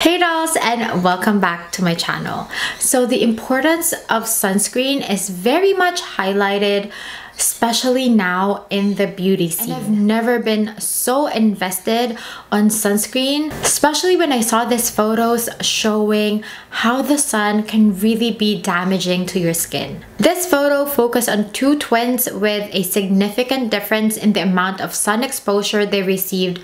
Hey dolls and welcome back to my channel. So the importance of sunscreen is very much highlighted especially now in the beauty scene. And I've never been so invested on sunscreen, especially when I saw these photos showing how the sun can really be damaging to your skin. This photo focused on two twins with a significant difference in the amount of sun exposure they received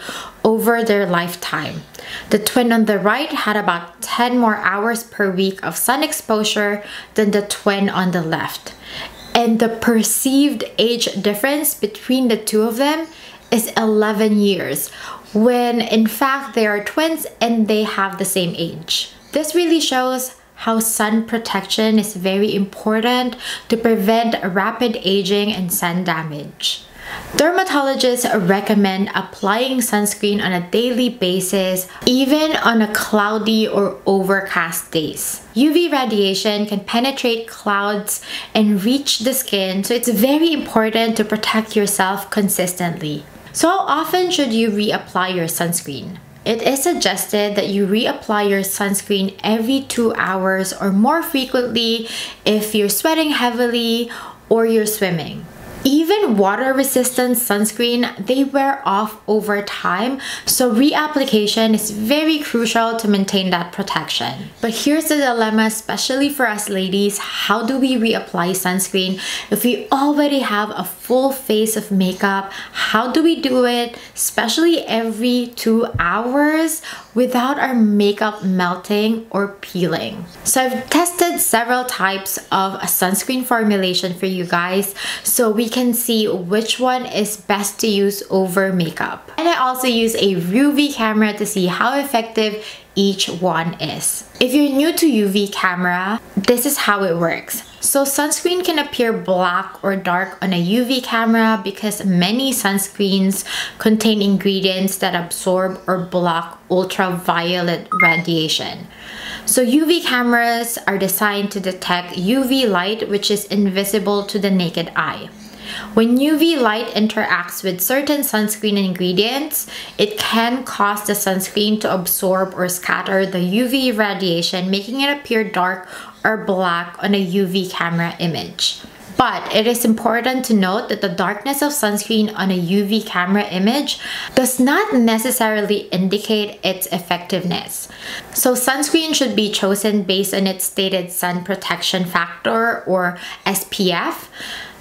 over their lifetime. The twin on the right had about 10 more hours per week of sun exposure than the twin on the left and the perceived age difference between the two of them is 11 years when in fact they are twins and they have the same age. This really shows how sun protection is very important to prevent rapid aging and sun damage. Dermatologists recommend applying sunscreen on a daily basis, even on a cloudy or overcast days. UV radiation can penetrate clouds and reach the skin, so it's very important to protect yourself consistently. So how often should you reapply your sunscreen? It is suggested that you reapply your sunscreen every two hours or more frequently if you're sweating heavily or you're swimming. Even water resistant sunscreen, they wear off over time, so reapplication is very crucial to maintain that protection. But here's the dilemma, especially for us ladies, how do we reapply sunscreen if we already have a full face of makeup? How do we do it, especially every two hours without our makeup melting or peeling? So I've tested several types of a sunscreen formulation for you guys so we can see which one is best to use over makeup. And I also use a UV camera to see how effective each one is. If you're new to UV camera, this is how it works. So sunscreen can appear black or dark on a UV camera because many sunscreens contain ingredients that absorb or block ultraviolet radiation. So UV cameras are designed to detect UV light which is invisible to the naked eye. When UV light interacts with certain sunscreen ingredients, it can cause the sunscreen to absorb or scatter the UV radiation, making it appear dark or black on a UV camera image. But it is important to note that the darkness of sunscreen on a UV camera image does not necessarily indicate its effectiveness. So sunscreen should be chosen based on its stated sun protection factor or SPF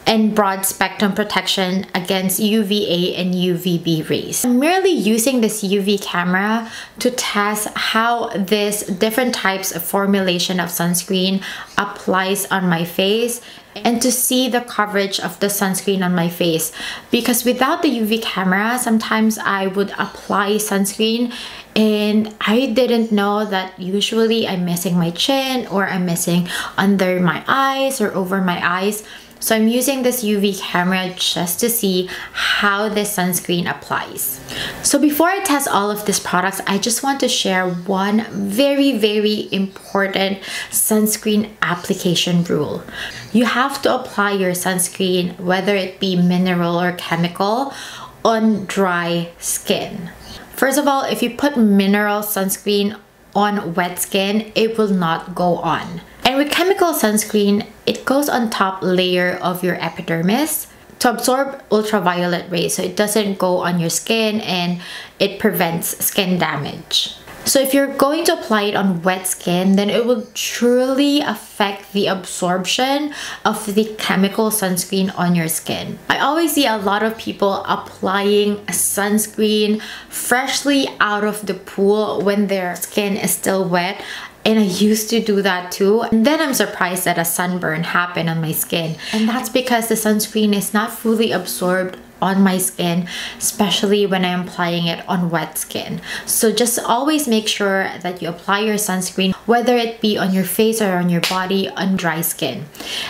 and broad spectrum protection against UVA and UVB rays. I'm merely using this UV camera to test how this different types of formulation of sunscreen applies on my face and to see the coverage of the sunscreen on my face because without the UV camera sometimes I would apply sunscreen and I didn't know that usually I'm missing my chin or I'm missing under my eyes or over my eyes so I'm using this UV camera just to see how this sunscreen applies. So before I test all of these products, I just want to share one very, very important sunscreen application rule. You have to apply your sunscreen, whether it be mineral or chemical, on dry skin. First of all, if you put mineral sunscreen on wet skin, it will not go on. And with chemical sunscreen, it goes on top layer of your epidermis to absorb ultraviolet rays so it doesn't go on your skin and it prevents skin damage. So if you're going to apply it on wet skin, then it will truly affect the absorption of the chemical sunscreen on your skin. I always see a lot of people applying a sunscreen freshly out of the pool when their skin is still wet and I used to do that too. And then I'm surprised that a sunburn happened on my skin. And that's because the sunscreen is not fully absorbed on my skin, especially when I'm applying it on wet skin. So just always make sure that you apply your sunscreen, whether it be on your face or on your body on dry skin.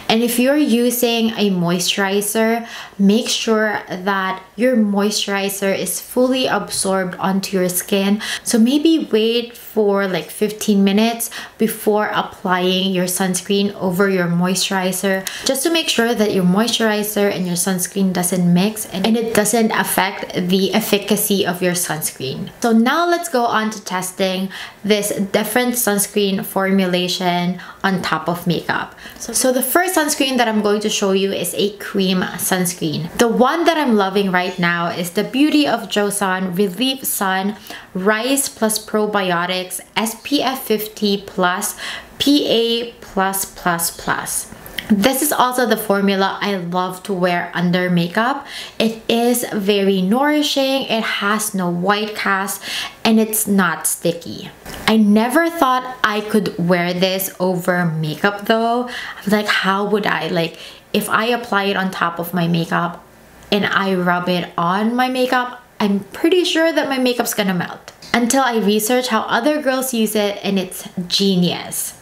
And if you're using a moisturizer, make sure that your moisturizer is fully absorbed onto your skin. So maybe wait for like 15 minutes before applying your sunscreen over your moisturizer just to make sure that your moisturizer and your sunscreen doesn't mix and and it doesn't affect the efficacy of your sunscreen. So now let's go on to testing this different sunscreen formulation on top of makeup. So, the first sunscreen that I'm going to show you is a cream sunscreen. The one that I'm loving right now is the Beauty of Joseon Relief Sun Rice Plus Probiotics SPF 50 Plus PA plus plus plus. This is also the formula I love to wear under makeup. It is very nourishing, it has no white cast, and it's not sticky. I never thought I could wear this over makeup though. Like how would I? Like if I apply it on top of my makeup and I rub it on my makeup, I'm pretty sure that my makeup's gonna melt. Until I research how other girls use it and it's genius.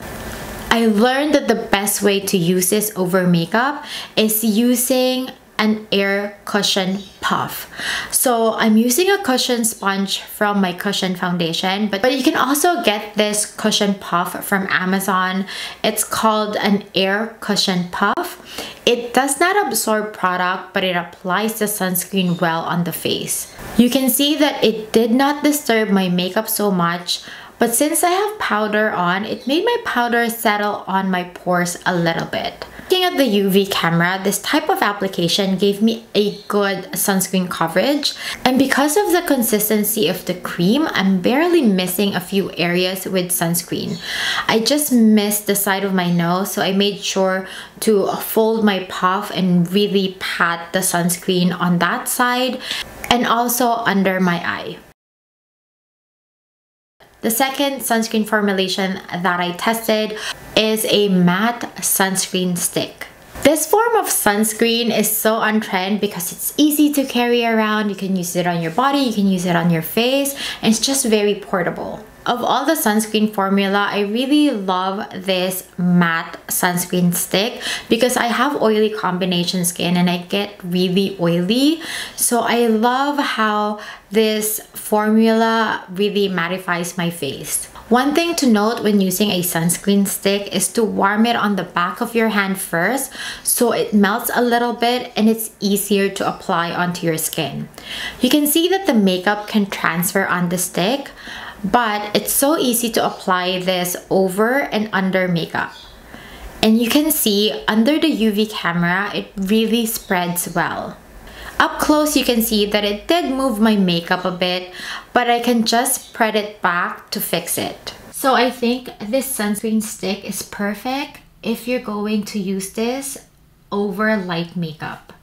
I learned that the best way to use this over makeup is using an air cushion puff. So I'm using a cushion sponge from my cushion foundation, but, but you can also get this cushion puff from Amazon. It's called an air cushion puff. It does not absorb product, but it applies the sunscreen well on the face. You can see that it did not disturb my makeup so much, but since I have powder on, it made my powder settle on my pores a little bit. Looking at the UV camera, this type of application gave me a good sunscreen coverage. And because of the consistency of the cream, I'm barely missing a few areas with sunscreen. I just missed the side of my nose, so I made sure to fold my puff and really pat the sunscreen on that side and also under my eye. The second sunscreen formulation that I tested is a matte sunscreen stick. This form of sunscreen is so on trend because it's easy to carry around. You can use it on your body, you can use it on your face, and it's just very portable. Of all the sunscreen formula, I really love this matte sunscreen stick because I have oily combination skin and I get really oily. So I love how this formula really mattifies my face. One thing to note when using a sunscreen stick is to warm it on the back of your hand first so it melts a little bit and it's easier to apply onto your skin. You can see that the makeup can transfer on the stick but it's so easy to apply this over and under makeup. And you can see under the UV camera, it really spreads well. Up close, you can see that it did move my makeup a bit, but I can just spread it back to fix it. So I think this sunscreen stick is perfect if you're going to use this over light makeup.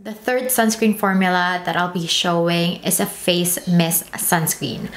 The third sunscreen formula that I'll be showing is a face mist sunscreen.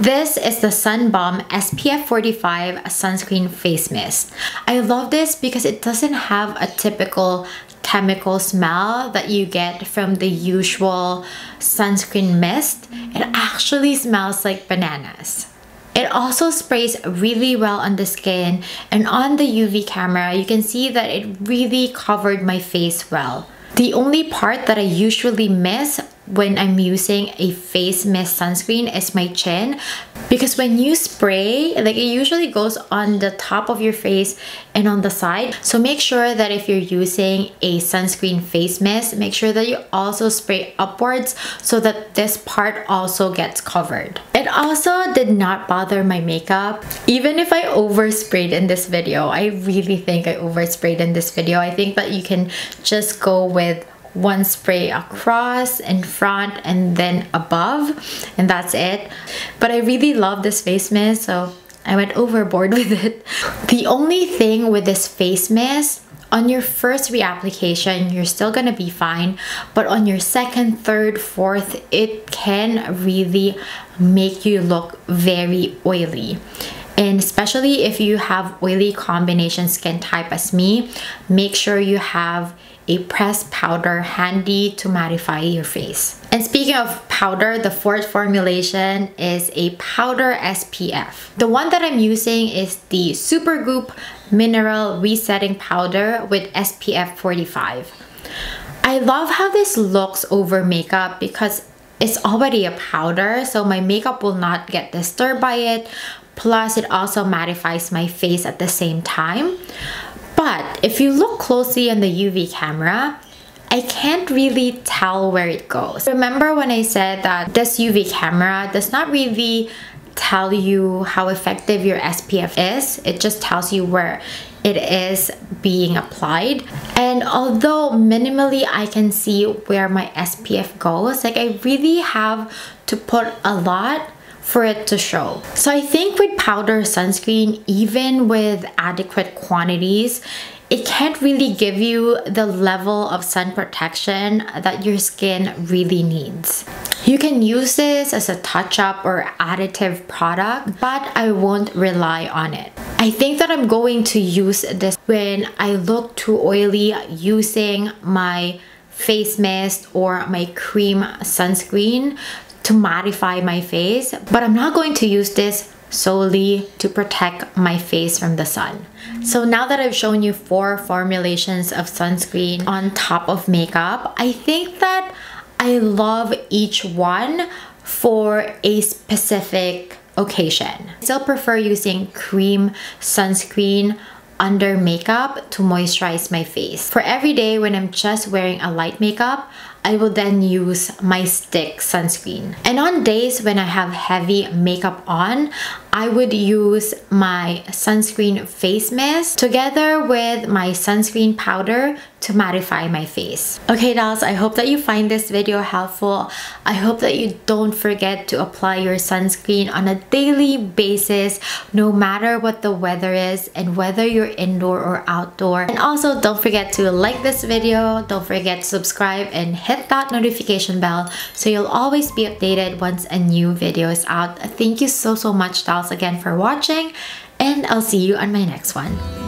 This is the Sun Bum SPF 45 sunscreen face mist. I love this because it doesn't have a typical chemical smell that you get from the usual sunscreen mist. It actually smells like bananas. It also sprays really well on the skin and on the UV camera you can see that it really covered my face well. The only part that I usually miss when I'm using a face mist sunscreen is my chin. Because when you spray like it usually goes on the top of your face and on the side. So make sure that if you're using a sunscreen face mist make sure that you also spray upwards so that this part also gets covered. It also did not bother my makeup. Even if I oversprayed in this video I really think I oversprayed in this video. I think that you can just go with one spray across in front and then above and that's it. But I really love this face mist so I went overboard with it. The only thing with this face mist on your first reapplication you're still gonna be fine but on your second third fourth it can really make you look very oily and especially if you have oily combination skin type as me make sure you have a pressed powder handy to mattify your face. And speaking of powder, the fourth formulation is a powder SPF. The one that I'm using is the Supergoop Mineral Resetting Powder with SPF 45. I love how this looks over makeup because it's already a powder so my makeup will not get disturbed by it plus it also mattifies my face at the same time but if you look closely on the UV camera, I can't really tell where it goes. Remember when I said that this UV camera does not really tell you how effective your SPF is. It just tells you where it is being applied. And although minimally I can see where my SPF goes, like I really have to put a lot for it to show. So I think with powder sunscreen, even with adequate quantities, it can't really give you the level of sun protection that your skin really needs. You can use this as a touch-up or additive product, but I won't rely on it. I think that I'm going to use this when I look too oily using my face mist or my cream sunscreen to mattify my face, but I'm not going to use this solely to protect my face from the sun. So now that I've shown you four formulations of sunscreen on top of makeup, I think that I love each one for a specific occasion. I still prefer using cream sunscreen under makeup to moisturize my face. For every day when I'm just wearing a light makeup, I will then use my stick sunscreen. And on days when I have heavy makeup on, I would use my sunscreen face mist together with my sunscreen powder to mattify my face. Okay dolls, I hope that you find this video helpful. I hope that you don't forget to apply your sunscreen on a daily basis no matter what the weather is and whether you're indoor or outdoor. And also don't forget to like this video, don't forget to subscribe and hit that notification bell so you'll always be updated once a new video is out. Thank you so so much dolls again for watching and I'll see you on my next one.